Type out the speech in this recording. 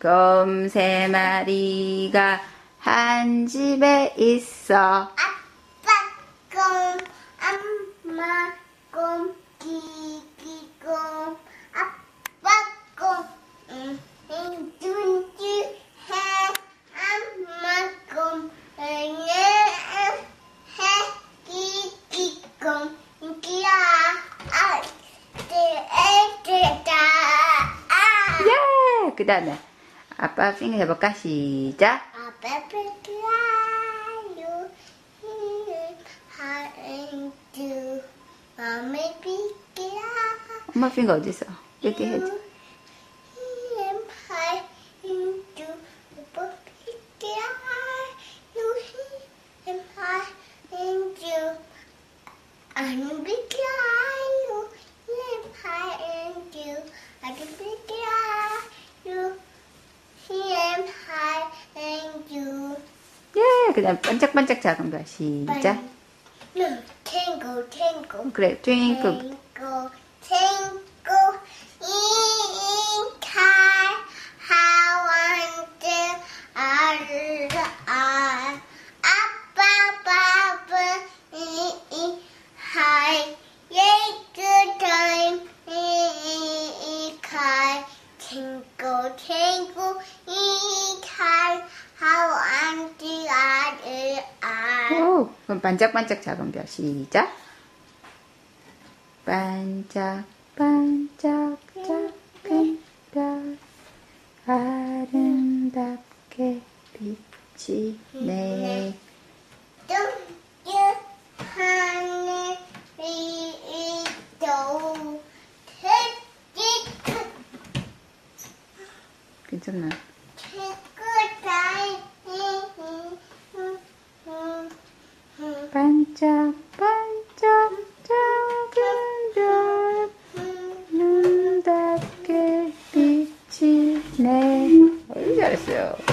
곰 세 마리가 한 집에 있어. 아빠 곰, 엄마 곰, 기기 곰, 아빠 곰, 응, 응, 둔주 해, 엄마 곰, 응, 해, 기기 곰, 기야, 아, 네, 애들다, 아. 예! 그 다음에 아빠 핑크 해볼까? 시작. 아빠 핑크라요, 하은주, 맘에 핑크라. 엄마 핑크 어딨어? 이렇게 해줘. 그 다음 반짝반짝 작은 별. 시작. Tango, tango. 그래, twinkle 오, 그럼 반짝반짝 작은 별. 시작. 반짝반짝 작은 별. 아름답게 비치네. 또 택지 괜찮나? 반짝반짝 작은 별 눈답게 빛이 네. 어이 잘했어요.